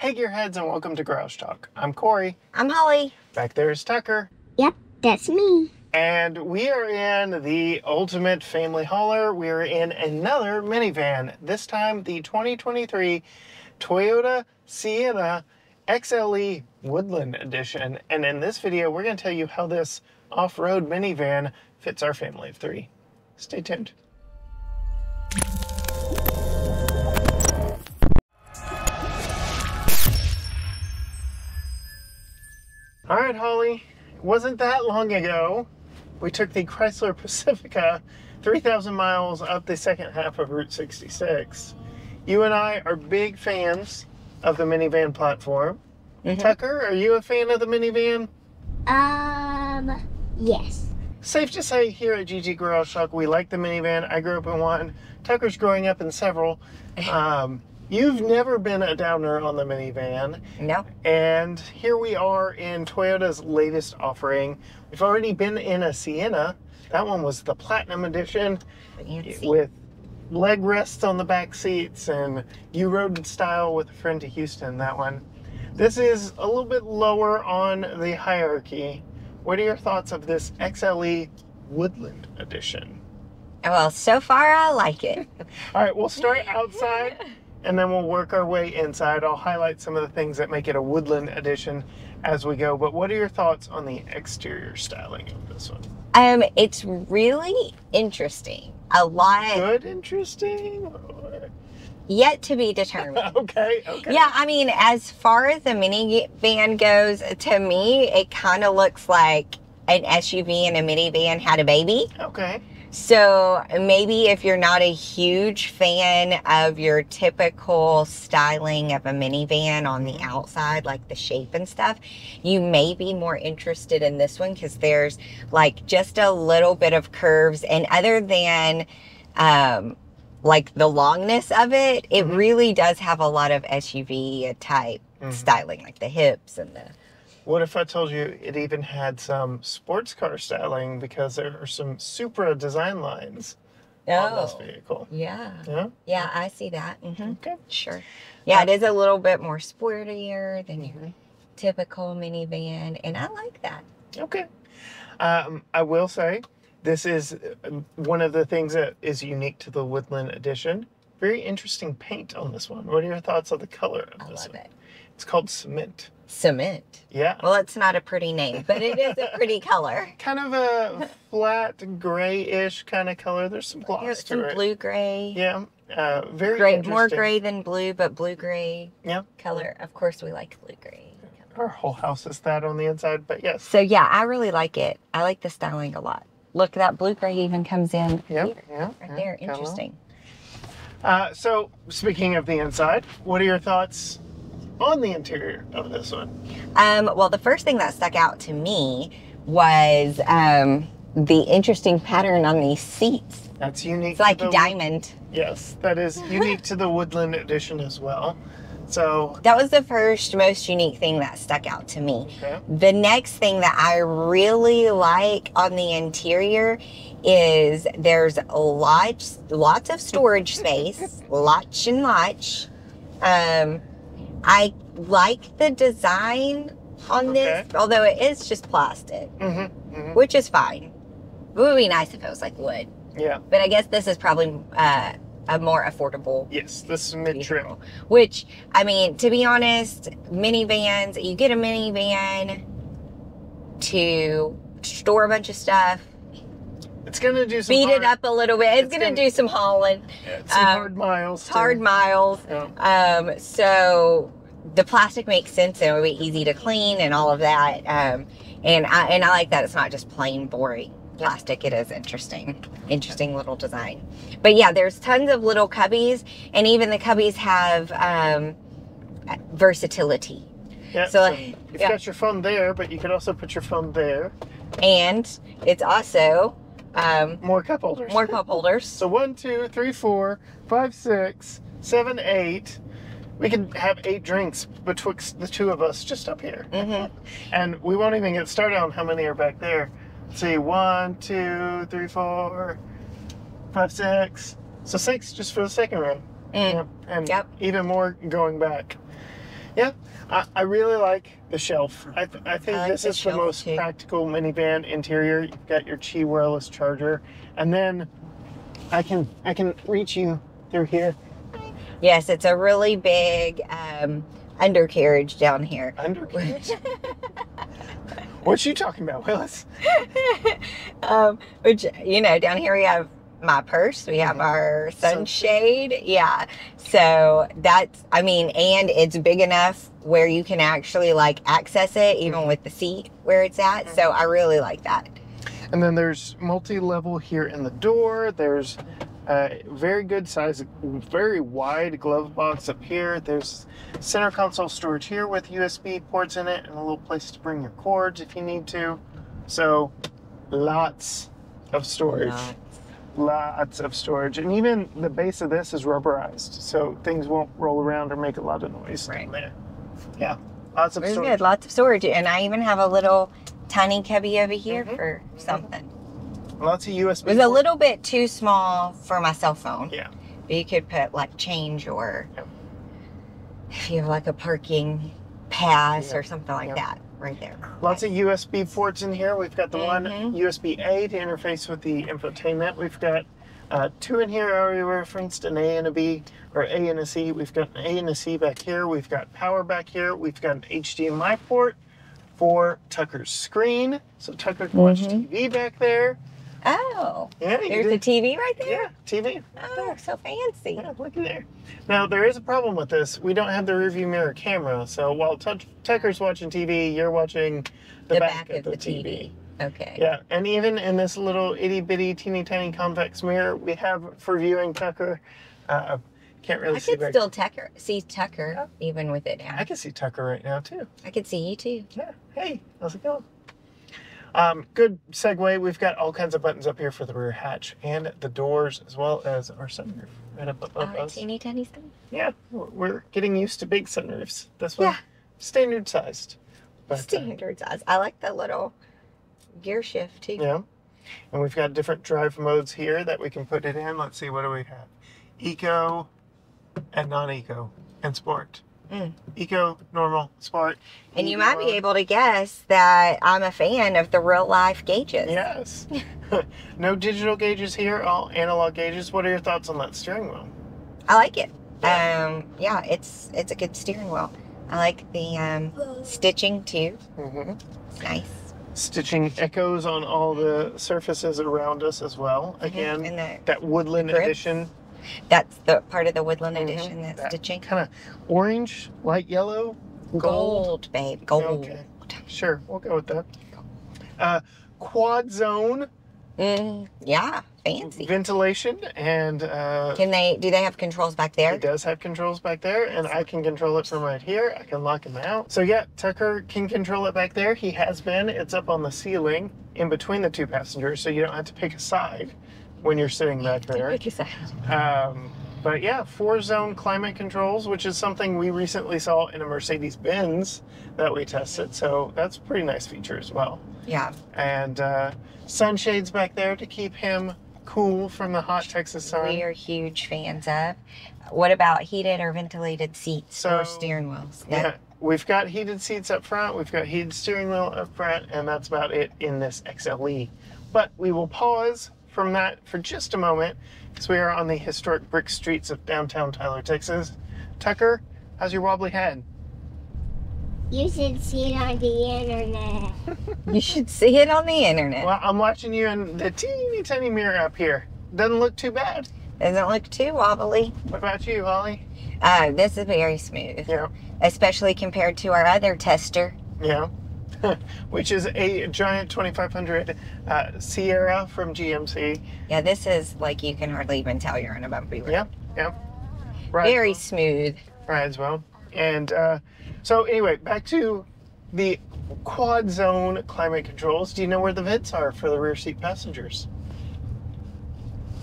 Hey Gearheads and welcome to Garage Talk. I'm Corey. I'm Holly. Back there is Tucker. Yep, that's me. And we are in the ultimate family hauler. We are in another minivan, this time the 2023 Toyota Sienna XLE Woodland Edition. And in this video, we're going to tell you how this off road minivan fits our family of three. Stay tuned. All right, Holly. It wasn't that long ago we took the Chrysler Pacifica 3,000 miles up the second half of Route 66. You and I are big fans of the minivan platform. Mhm. Tucker, are you a fan of the minivan? Um, yes. Safe to say, here at GT Garage Talk, we like the minivan. I grew up in one. Tucker's growing up in several. Um, you've never been a downer on the minivan. No. And here we are in Toyota's latest offering. We've already been in a Sienna. That one was the Platinum Edition You can with leg rests on the back seats, and you rode in style with a friend to Houston. That one. This is a little bit lower on the hierarchy. What are your thoughts of this XLE Woodland Edition? Well, so far I like it. All right, we'll start outside and then we'll work our way inside. I'll highlight some of the things that make it a woodland edition as we go. But what are your thoughts on the exterior styling of this one? Um, it's really interesting. A lot Good, interesting? or- yet to be determined. Okay, okay. Yeah, I mean, as far as the minivan goes, to me, it kind of looks like an SUV and a minivan had a baby. Okay. So maybe if you're not a huge fan of your typical styling of a minivan on the outside, like the shape and stuff, you may be more interested in this one because there's like just a little bit of curves. And other than um, like the longness of it, it Mhm. really does have a lot of SUV type Mhm. styling, like the hips and the. What if I told you it even had some sports car styling because there are some Supra design lines on this vehicle? yeah. Yeah? Yeah, I see that. hmm Okay. Sure. Yeah, it is a little bit more sportier than your Mhm. typical minivan, and I like that. Okay. Um, I will say this is uh, one of the things that is unique to the Woodland Edition. Very interesting paint on this one. What are your thoughts on the color of I this love one? it. It's called cement. Cement. Yeah. Well, it's not a pretty name, but it is a pretty color. Kind of a flat grayish kind of color. There's some gloss There's some it. blue gray. Yeah. Uh, very Gray, more gray than blue, but blue gray Yeah. color. Of course, we like blue gray. Our whole house is that on the inside, but yes. So yeah, I really like it. I like the styling a lot. Look, that blue gray even comes in Yeah. here, Yeah. right there. Interesting. Uh, so, speaking of the inside, what are your thoughts on the interior of this one? Um, well, the first thing that stuck out to me was um, the interesting pattern on these seats. That's unique. It's like diamond. Yes, that is unique to the Woodland Edition as well. So, That was the first most unique thing that stuck out to me. okay. The next thing that I really like on the interior is there's lots lots of storage space, lots and lots. Um, I like the design on this, although it is just plastic, Mm-hmm, hmm which is fine. It would be nice if it was like wood, Yeah. but I guess this is probably uh, a more affordable Yes, this is mid trim. Which, I mean, to be honest, minivans, you get a minivan to store a bunch of stuff, It's gonna do some speed hard, it up a little bit. It's, it's gonna, gonna- do some hauling, yeah, some um, hard miles. too. hard miles. Yeah. Um, so the plastic makes sense and it'll be easy to clean and all of that. Um, and I and I like that it's not just plain boring plastic. It is interesting, interesting little design. But yeah, there's tons of little cubbies, and even the cubbies have um, versatility. Yeah, So, so, you've yeah. got your phone there, but you could also put your phone there. and it's also um, More cup holders. more cup holders. So one, two, three, four, five, six, seven, eight. We can have eight drinks betwixt the two of us just up here. Mhm. And we won't even get started on how many are back there. Let's see, one, two, three, four, five, six. So six just for the second row. Mm. Yep. And Yep. even more going back. I, I really like the shelf. I, th- I think I this is the most too. practical minivan interior. You've got your Qi wireless charger, and then I can I can reach you through here Yes, it's a really big um, undercarriage down here. undercarriage. what you talking about, Willis? um, which you know, down here we have my purse, we have Mhm. our Sunshade. sunshade. Yeah. So that's I mean, and it's big enough where you can actually like access it even Mm-hmm. with the seat where it's at. So I really like that. And then there's multi-level here in the door. There's a very good size, very wide glove box up here. There's center console storage here with USB ports in it and a little place to bring your cords if you need to. So lots of storage. Lots of storage. And even the base of this is rubberized, so things won't roll around or make a lot of noise Right. down there. Yeah. Lots of Very storage. good. Lots of storage. And I even have a little tiny cubby over here Mhm. for something. Lots of USB. It was a little bit too small for my cell phone. Yeah. But you could put like change or Yep. if you have like a parking pass Yeah. or something like Yep. that right there. Lots of USB ports in here. We've got the one Mhm. USB A to interface with the infotainment. We've got uh, two in here already referenced, an A and a B, or A and a C. We've got an A and a C back here. We've got power back here. We've got an HDMI port for Tucker's screen. So Tucker can watch Mhm. TV back there. Oh, Yeah, there's can- a TV right there. yeah, TV. Oh, so fancy. Yeah, look at there. Now there is a problem with this. We don't have the rearview mirror camera, so while Tuck Tucker's watching TV, you're watching the, The back, back of the, TV. Okay. Yeah, and even in this little itty bitty, teeny tiny convex mirror we have for viewing Tucker, uh, can't really see. I could still Tucker, see Tucker even with it down. I can see Tucker right now too. I could see you too. Yeah. Hey, how's it going? Um, good segue. We've got all kinds of buttons up here for the rear hatch and the doors, as well as our sunroof right up above Oh, us. teeny tiny stuff. Yeah, we're- we're getting used to big sunroofs. This one, Yeah. standard sized. But, uh, Standard size. I like the little gear shift too. yeah. And we've got different drive modes here that we can put it in. Let's see, what do we have? Eco and non-eco and sport. Mm. Eco, normal, sport. And you might be able to guess that I'm a fan of the real life gauges. Yes. no digital gauges here, all analog gauges. What are your thoughts on that steering wheel? I like it. Yeah. Um, yeah, it's it's a good steering wheel. I like the um, stitching too. hmm It's nice. Stitching echoes on all the surfaces around us as well. Again, and the, that woodland grips. edition. That's the part of the woodland Mhm. edition. That, That stitching. kind of orange, light yellow, gold. Gold, babe. Gold. Okay. Sure, we'll go with that. Uh, quad zone Mm, yeah, fancy. ventilation, and uh, Can they? Do they have controls back there? it does have controls back there, and I can control it from right here. I can lock him out. So yeah, Tucker can control it back there. He has been. It's up on the ceiling in between the two passengers, so you don't have to pick a side when you're sitting back there. Like you said. Um, but yeah, four zone climate controls, which is something we recently saw in a Mercedes Benz that we tested. So that's a pretty nice feature as well. Yeah. And uh, sunshades back there to keep him cool from the hot Texas sun. We are huge fans of. What about heated or ventilated seats So, or steering wheels? Yeah, we've got heated seats up front, we've got heated steering wheel up front, and that's about it in this XLE. But we will pause from that for just a moment because we are on the historic brick streets of downtown Tyler, Texas. Tucker, how's your wobbly head? You should see it on the internet. You should see it on the internet. Well, I'm watching you in the teeny tiny mirror up here. Doesn't look too bad. Doesn't look too wobbly. What about you, Holly? Uh, this is very smooth, Yeah, especially compared to our other tester. yeah. Which is a giant 2500 uh, Sierra from GMC. Yeah, this is like you can hardly even tell you're in a bumpy road. Yeah, yeah. Right. Very smooth. Right as well. And uh, so anyway, back to the quad zone climate controls. Do you know where the vents are for the rear seat passengers?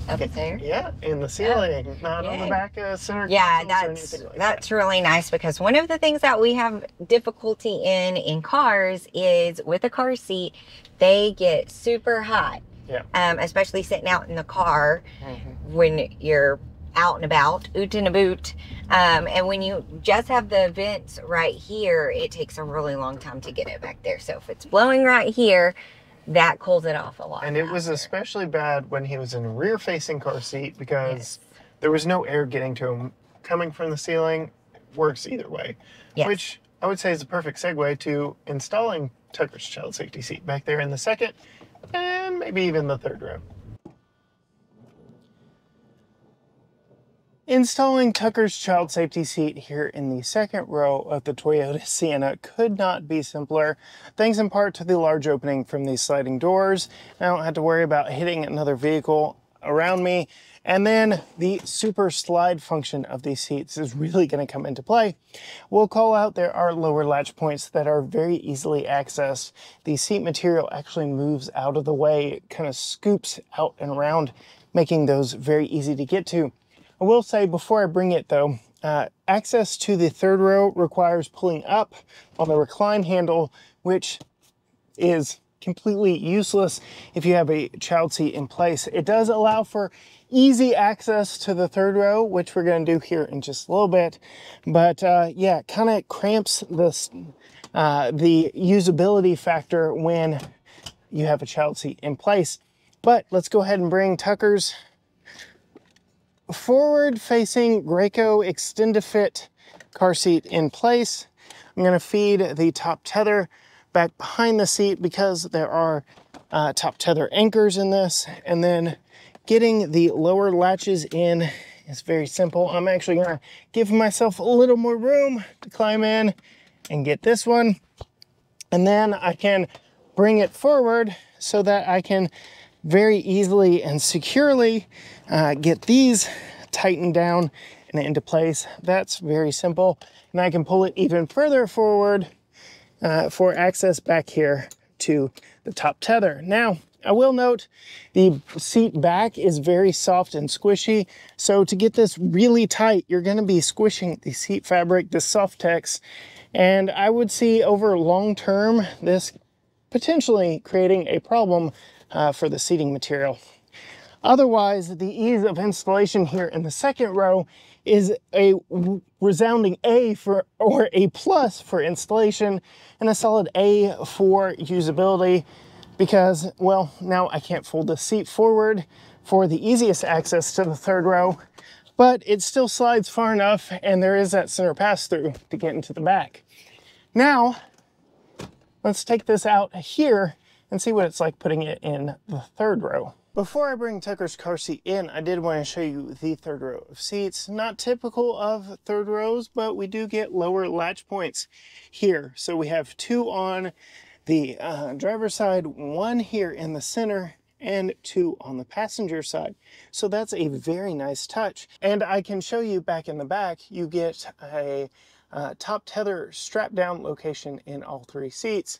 Up there. Yeah, in the ceiling, not on the back of the center. Yeah, that's like that's really nice because one of the things that we have difficulty in in cars is with a car seat, they get super hot. Yeah. Um, especially sitting out in the car that. Mhm. when you're out and about, oot and a boot. Um, and when you just have the vents right here, it takes a really long time to get it back there. So if it's blowing right here, that cools it off a lot. And it was especially bad when he was in a rear facing car seat because Yes. there was no air getting to him coming from the ceiling. Works either way. Yes. Which I would say is a perfect segue to installing Tucker's child safety seat back there in the second and maybe even the third row. Installing Tucker's child safety seat here in the second row of the Toyota Sienna could not be simpler, thanks in part to the large opening from these sliding doors. I don't have to worry about hitting another vehicle around me. And then the super slide function of these seats is really going to come into play. We'll call out there are lower latch points that are very easily accessed. The seat material actually moves out of the way, kind of scoops out and around, making those very easy to get to. I will say before I bring it though, uh, access to the third row requires pulling up on the recline handle, which is completely useless if you have a child seat in place. It does allow for easy access to the third row, which we're going to do here in just a little bit. But uh, yeah, kind of cramps this, uh, the usability factor when you have a child seat in place. But let's go ahead and bring Tucker's forward facing Graco Extend2Fit car seat in place. I'm gonna feed the top tether back behind the seat because there are uh, top tether anchors in this. And then getting the lower latches in is very simple. I'm actually gonna give myself a little more room to climb in and get this one. And then I can bring it forward so that I can very easily and securely uh, get these tightened down and into place. That's very simple. And I can pull it even further forward uh, for access back here to the top tether. Now, I will note the seat back is very soft and squishy. So to get this really tight, you're gonna be squishing the seat fabric, the Softex. And I would see over long term, this potentially creating a problem uh, for the seating material. Otherwise, the ease of installation here in the second row is a resounding A for or a plus for installation and a solid A for usability because, well, now I can't fold the seat forward for the easiest access to the third row, but it still slides far enough and there is that center pass through to get into the back. Now, let's take this out here and see what it's like putting it in the third row. Before I bring Tucker's car seat in, I did want to show you the third row of seats. Not typical of third rows, but we do get lower latch points here. So we have two on the uh, driver's side, one here in the center, and two on the passenger side. So that's a very nice touch. And I can show you back in the back, you get a uh, top tether strap down location in all three seats.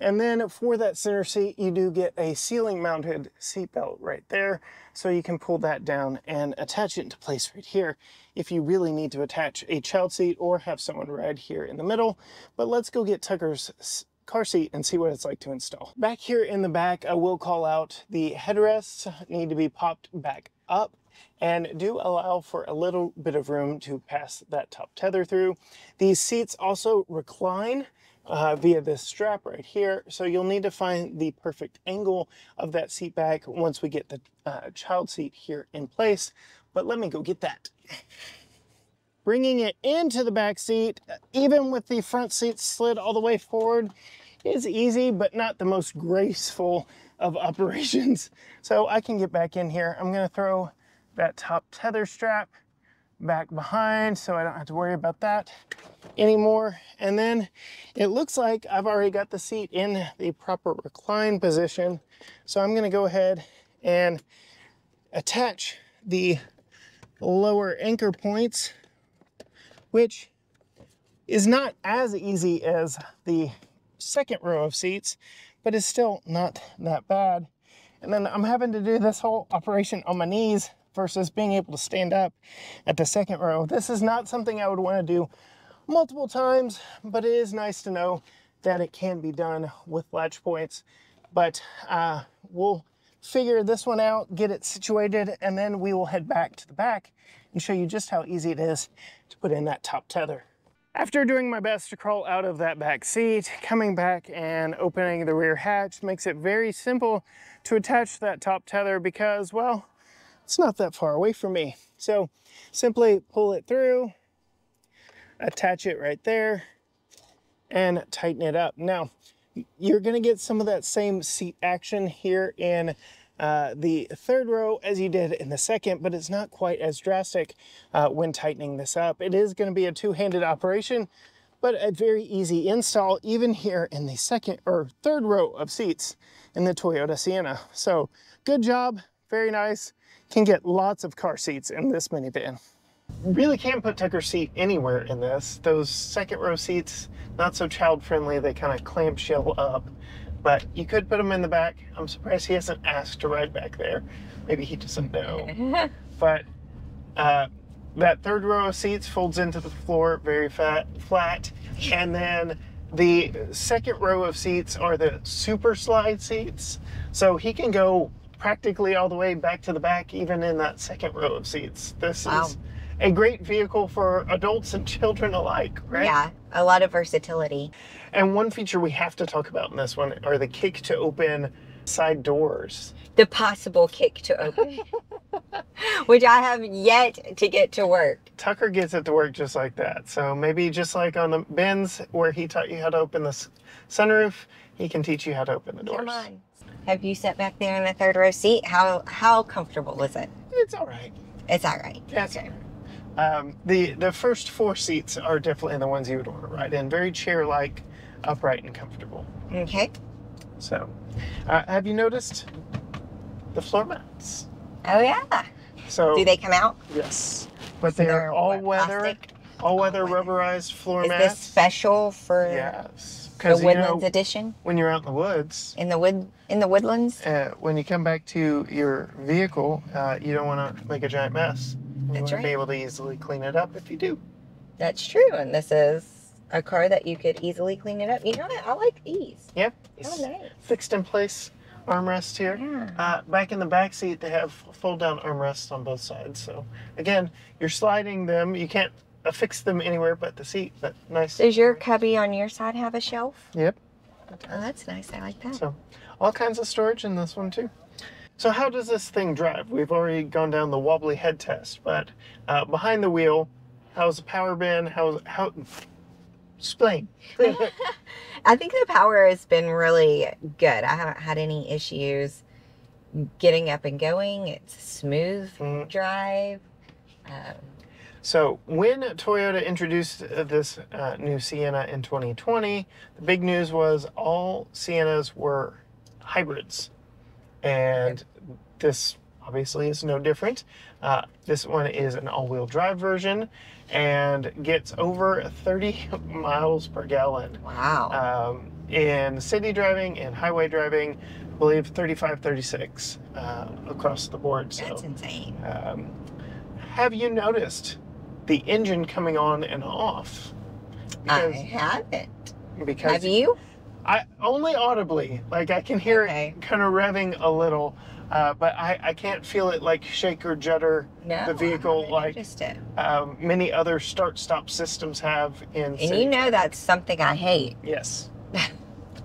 And then for that center seat, you do get a ceiling mounted seat belt right there. So you can pull that down and attach it into place right here if you really need to attach a child seat or have someone ride here in the middle. But let's go get Tucker's car seat and see what it's like to install. Back here in the back, I will call out the headrests need to be popped back up and do allow for a little bit of room to pass that top tether through. These seats also recline uh, via this strap right here. So you'll need to find the perfect angle of that seat back once we get the uh, child seat here in place. But let me go get that. Bringing it into the back seat, even with the front seat slid all the way forward, is easy, but not the most graceful of operations. So I can get back in here. I'm gonna throw that top tether strap back behind so I don't have to worry about that anymore. And then it looks like I've already got the seat in the proper recline position. So I'm gonna go ahead and attach the lower anchor points, which is not as easy as the second row of seats, but is still not that bad. And then I'm having to do this whole operation on my knees versus being able to stand up at the second row. This is not something I would want to do multiple times, but it is nice to know that it can be done with latch points. But uh, we'll figure this one out, get it situated, and then we will head back to the back and show you just how easy it is to put in that top tether. After doing my best to crawl out of that back seat, coming back and opening the rear hatch makes it very simple to attach that top tether because, well, it's not that far away from me. So simply pull it through, attach it right there, and tighten it up. Now, you're gonna get some of that same seat action here in uh, the third row as you did in the second, but it's not quite as drastic uh, when tightening this up. It is gonna be a two-handed operation, but a very easy install even here in the second or third row of seats in the Toyota Sienna. So good job, very nice. Can get lots of car seats in this minivan. Really can't put Tucker's seat anywhere in this. Those second row seats, not so child friendly, they kind of clamshell up. But you could put them in the back. I'm surprised he hasn't asked to ride back there. Maybe he doesn't know. but uh, that third row of seats folds into the floor very fat, flat. And then the second row of seats are the super slide seats. So he can go practically all the way back to the back, even in that second row of seats. This Wow. is a great vehicle for adults and children alike, right? Yeah, a lot of versatility. And one feature we have to talk about in this one are the kick to open side doors. The possible kick to open, which I have yet to get to work. Tucker gets it to work just like that. So maybe just like on the Benz where he taught you how to open the sunroof, he can teach you how to open the doors. Come on. Have you sat back there in the third row seat? How how comfortable is it? It's all right. It's all right. That's okay. Um, the the first four seats are definitely the ones you would want to ride in. Very chair-like, upright and comfortable. Okay. So, uh, have you noticed the floor mats? Oh yeah. So Do they come out? Yes, but So they're they're all what, weather, plastic? all weather All-weather. rubberized floor Is this mats. special for Yes, the Woodlands know edition when you're out in the woods, in the wood in the woodlands? uh, when you come back to your vehicle, uh, you don't want to make a giant mess. And You That's want to be able to easily clean it up if you do. That's true, and this is a car that you could easily clean it up. You know what? I like these. Yep, Oh, nice. fixed in place armrest here. Yeah. Uh, back in the back seat, they have fold down armrests on both sides. So again, you're sliding them. You can't affix them anywhere but the seat, but nice. Does your cubby on your side have a shelf? Yep. Oh, that's nice. I like that. So, all kinds of storage in this one too. So, how does this thing drive? We've already gone down the wobbly head test, but uh, behind the wheel, how's the power been? How's how? Explain. I think the power has been really good. I haven't had any issues getting up and going. It's a smooth Mhm. drive. Um, so, when Toyota introduced uh, this uh, new Sienna in 2020, the big news was all Siennas were hybrids, and this obviously is no different. Uh, this one is an all-wheel drive version and gets over 30 miles per gallon. wow. um, in city driving and highway driving, I believe 35, 36 uh, across the board. that's insane. um, have you noticed the engine coming on and off? I haven't. because Have you? I only audibly, like I can hear Okay. it kind of revving a little, uh, but I, I can't feel it like shake or judder No. the vehicle like um, many other start-stop systems have in. And city you know that's something I hate. Yes.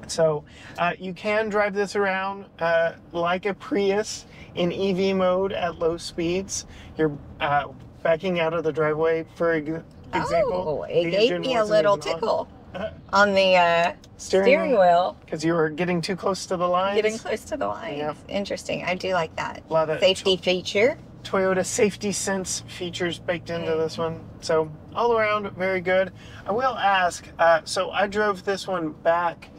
so uh, you can drive this around uh, like a Prius in EV mode at low speeds. You're uh, backing out of the driveway, for ex- example. oh, it gave me a little on. tickle on the uh, steering, steering wheel. because you were getting too close to the lines. Getting close to the lines. Yep. Interesting. I do like that. A lot of Safety feature. Toyota safety sense features baked into this one. So all around, very good. I will ask. Uh, so I drove this one back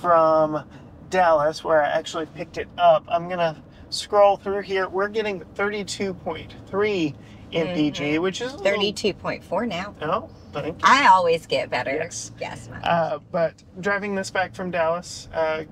from Dallas, where I actually picked it up. I'm gonna scroll through here. We're getting 32.3 mpg, Mhm. which is 32.4 now. Oh, thank you. I always get better. Yes. Yes. Uh, but driving this back from Dallas, uh,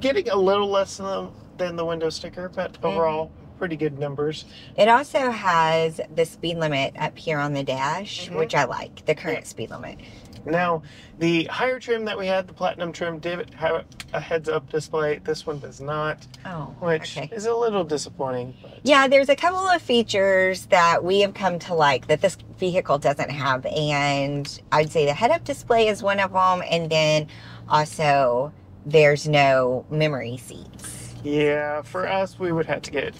getting a little less than the, than the window sticker, but Mm-hmm. overall pretty good numbers. It also has the speed limit up here on the dash, Mhm. which I like, the current Yeah. speed limit. Now, the higher trim that we had, the platinum trim, did have a heads-up display. This one does not, Oh, which okay. is a little disappointing. But Yeah, there's a couple of features that we have come to like that this vehicle doesn't have. And I'd say the head up display is one of them. And then also, there's no memory seats. Yeah, for us, we would have to get.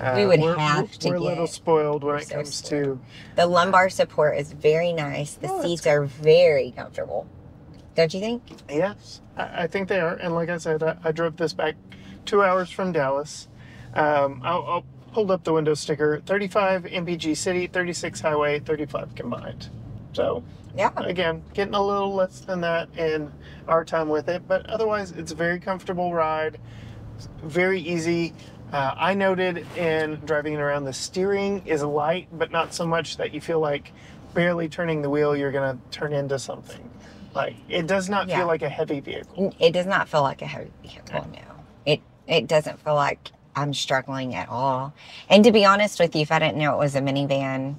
Uh, We would have to We're a little spoiled when it comes spoiled. to. The lumbar support is very nice. The Oh, seats are very comfortable. Don't you think? Yes, I, I think they are. And like I said, I, I drove this back two hours from Dallas. Um, I'll, I'll pulled up the window sticker 35 MPG City, 36 Highway, 35 combined. So, Yeah. again, getting a little less than that in our time with it, but otherwise, it's a very comfortable ride. Very easy. Uh, I noted in driving around, the steering is light, but not so much that you feel like barely turning the wheel, you're going to turn into something. Like, it does not Yeah. feel like a heavy vehicle. It does not feel like a heavy vehicle, no. It it doesn't feel like I'm struggling at all. And to be honest with you, if I didn't know it was a minivan,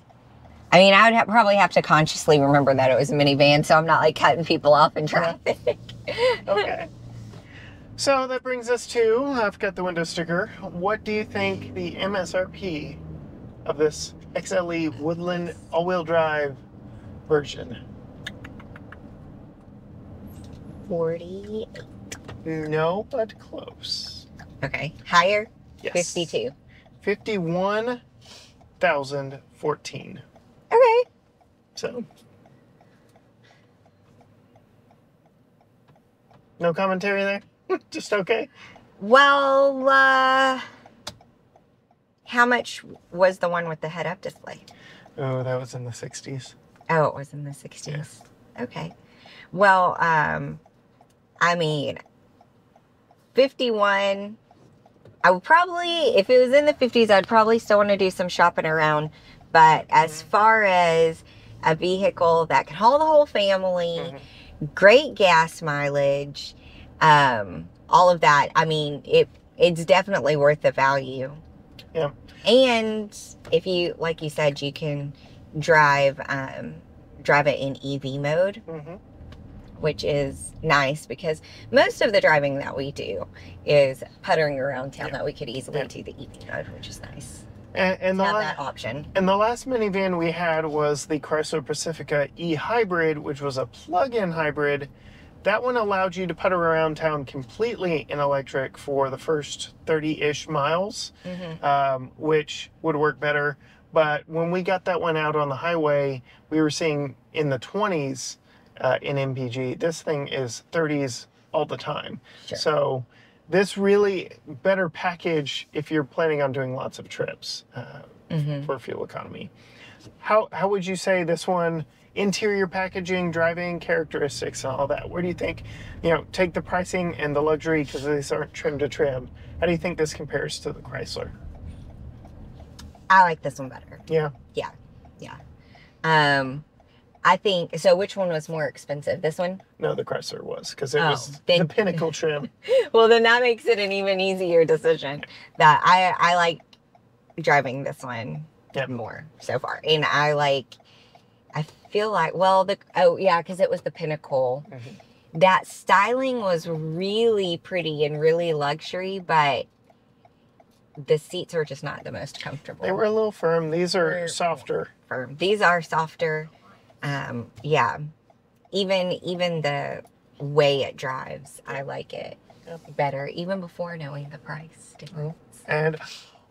I mean, I would ha- probably have to consciously remember that it was a minivan, so I'm not like cutting people off in traffic. Okay. So that brings us to I've got the window sticker. What do you think the MSRP of this XLE Woodland all wheel drive version? Forty. No, but close. Okay, higher. Yes. Fifty-two. 51,014. Okay. So. No commentary there? Just okay? Well, uh, how much was the one with the head-up display? Oh, that was in the 60s. Oh, it was in the 60s. Okay. Well, um, I mean, 51. I would probably, if it was in the 50s, I'd probably still want to do some shopping around. But as far as a vehicle that can haul the whole family, Mhm. great gas mileage, um, all of that, I mean, it it's definitely worth the value. Yeah. And if you, like you said, you can drive um, drive it in EV mode, Mhm. which is nice because most of the driving that we do is puttering around town Yeah. that we could easily Yeah. do the EV mode, which is nice. And, and the Have la- that option. And the last minivan we had was the Chrysler Pacifica e Hybrid, which was a plug in hybrid. That one allowed you to putter around town completely in electric for the first 30 ish miles, hmm um, which would work better. But when we got that one out on the highway, we were seeing in the 20s uh, in MPG. This thing is 30s all the time. Sure. So this really better package if you're planning on doing lots of trips. Uh, hmm for fuel economy. How how would you say this one interior packaging, driving characteristics, and all that? Where do you think, you know, take the pricing and the luxury because these aren't trim to trim. How do you think this compares to the Chrysler? I like this one better. Yeah, Yeah. Yeah. Um, I think so. Which one was more expensive? This one? no, the Chrysler was because it Oh, was then- the pinnacle trim. Well, then that makes it an even easier decision. That I I like driving this one Yep. more so far, and I like. Feel like well the oh yeah because it was the pinnacle. Mhm. That styling was really pretty and really luxury, but the seats are just not the most comfortable. They were a little firm. These are They're- softer. firm. These are softer. Um, yeah. Even even the way it drives, I like it better, even before knowing the price difference. And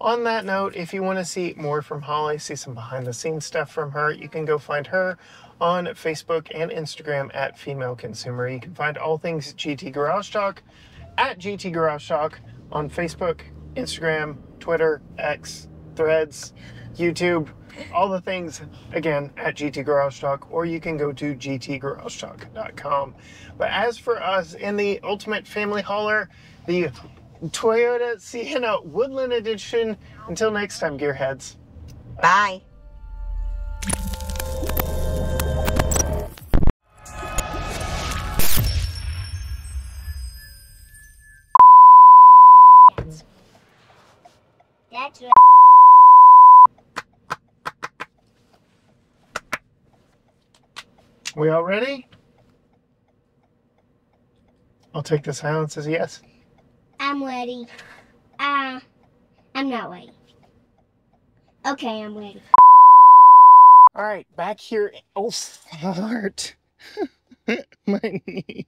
on that note, if you want to see more from Holly, see some behind the scenes stuff from her, you can go find her on Facebook and Instagram at Female Consumer. You can find all things GT Garage Talk at GT Garage Talk on Facebook, Instagram, Twitter, X, Threads, YouTube, all the things again at GT Garage Talk, or you can go to gtgaragetalk.com. But as for us in the Ultimate Family Hauler, the Toyota Sienna Woodland Edition. Until next time, gearheads. Bye. That's right. We all ready? I'll take the silence as yes. I'm ready. Uh, I'm not ready. Okay, I'm ready. All right, back here. Oh, fart. My knee.